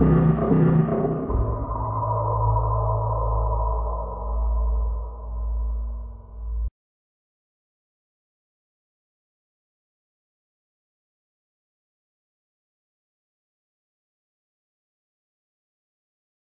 嗯嗯